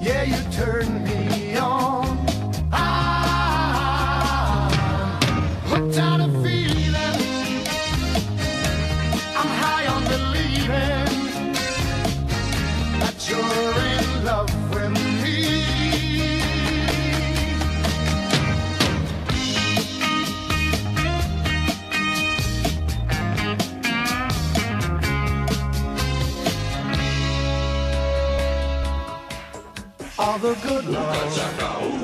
Yeah, you turn me on. the good Lord.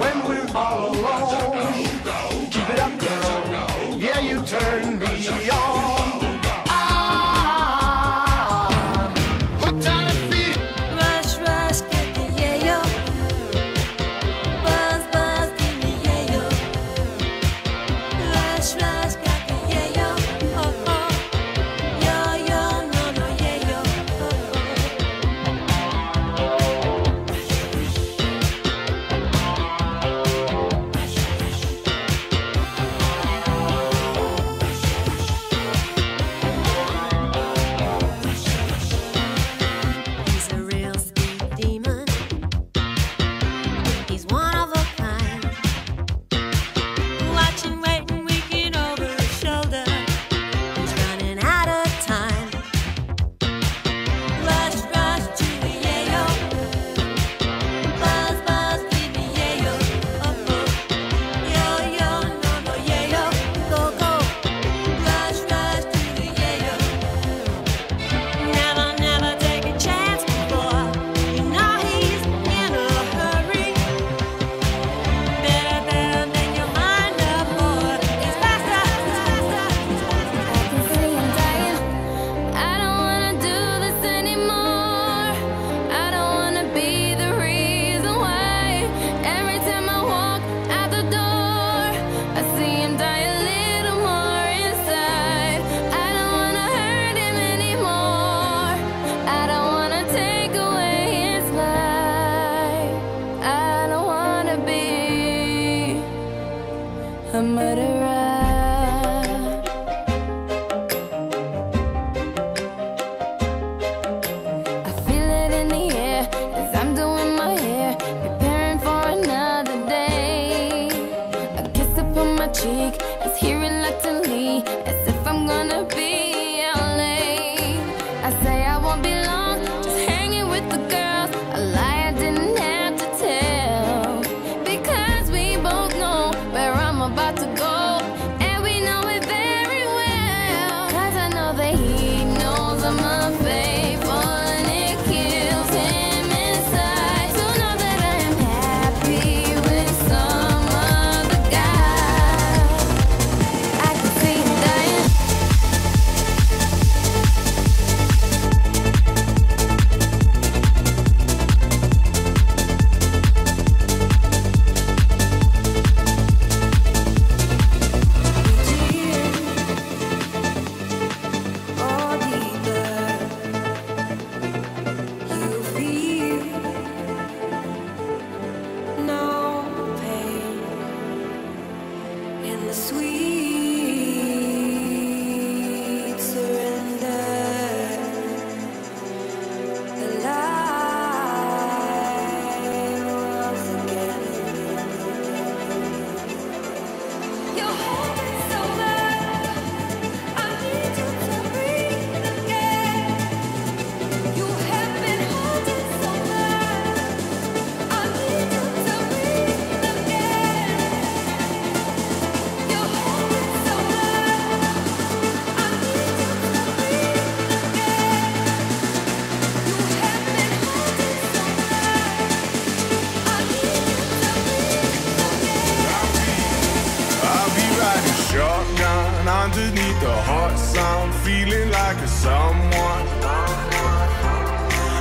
Underneath need the heart sound, feeling like a someone.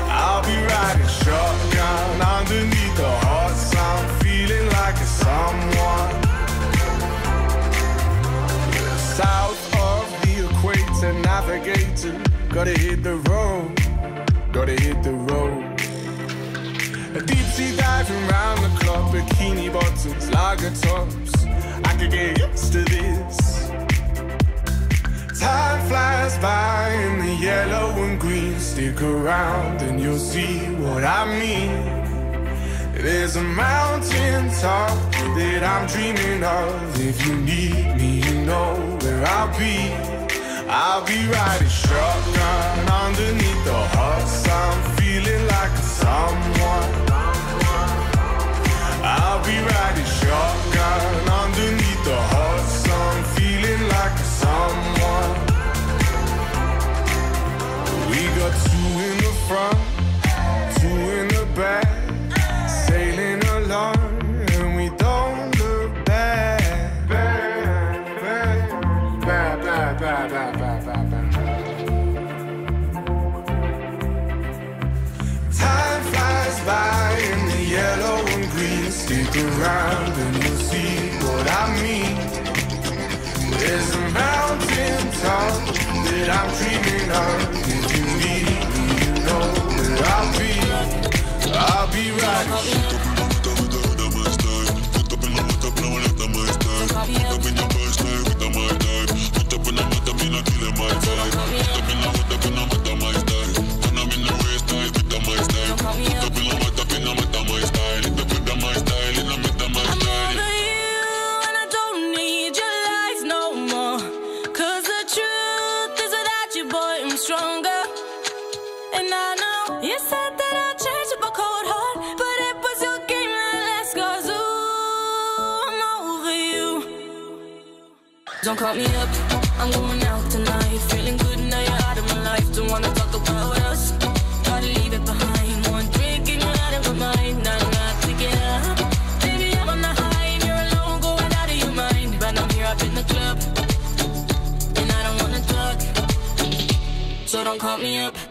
I'll be riding shotgun underneath the heart sound, feeling like a someone. South of the equator, navigator, gotta hit the road, gotta hit the road. A deep sea diving round the clock, bikini bottoms, lager tops. I could get used to this time flies by in the yellow and green Stick around and you'll see what I mean. There's a mountain top that I'm dreaming of. If you need me, you know where I'll be. I'll be riding shotgun underneath the hot sun, feeling like a someone. I'll be riding shotgun front, two in the back, sailing along, and we don't look back. Time flies by in the yellow and green. Stick around and you'll see what I mean. There's a mountain top that I'm dreaming of. Be right. Don't call me up, I'm going out tonight. Feeling good now you're out of my life. Don't wanna talk about us. Gotta leave it behind. One drink and you're out of my mind. Not enough to get up. Baby, I'm on the high and you're alone, going out of your mind. But I'm here up in the club, and I don't wanna talk. So don't call me up.